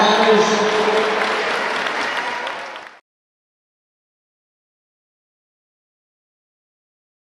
Carlos